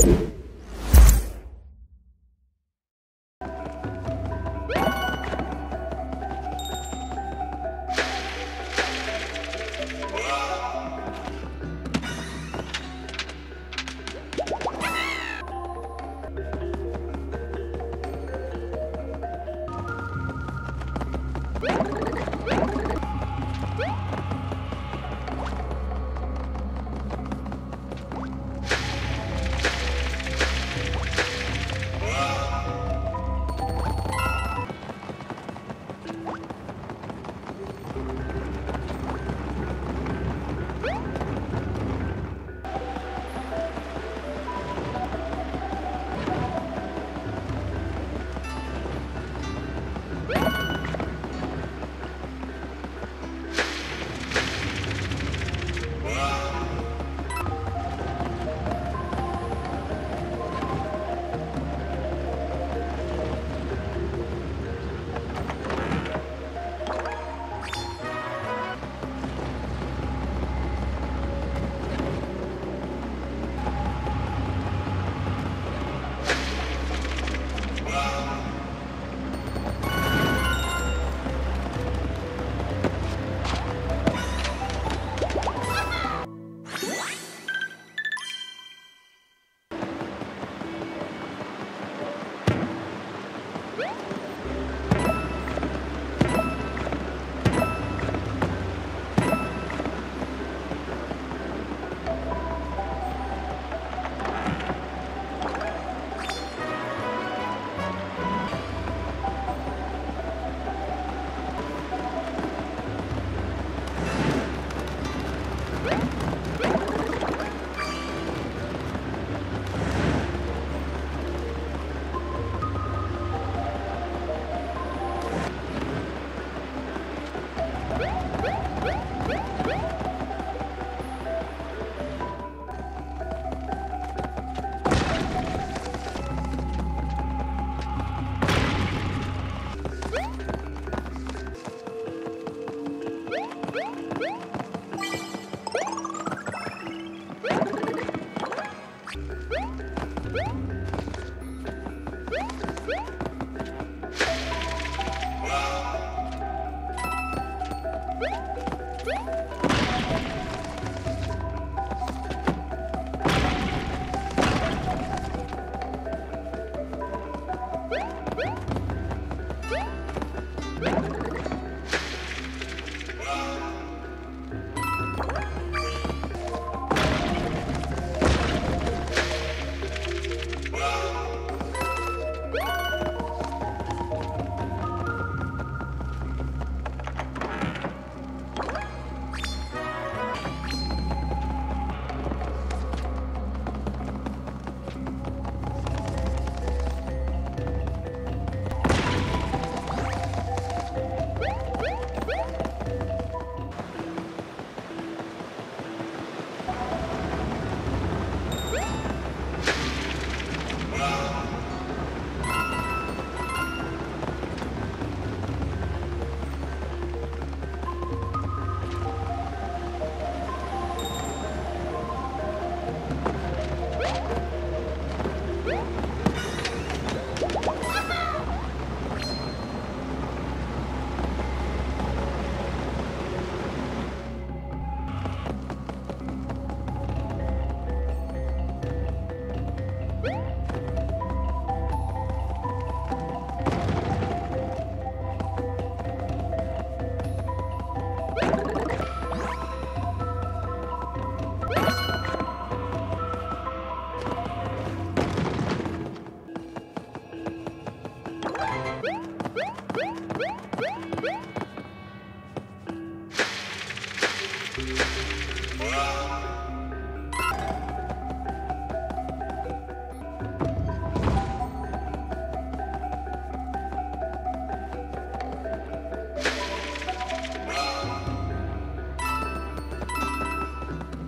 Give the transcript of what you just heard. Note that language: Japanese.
you Woo!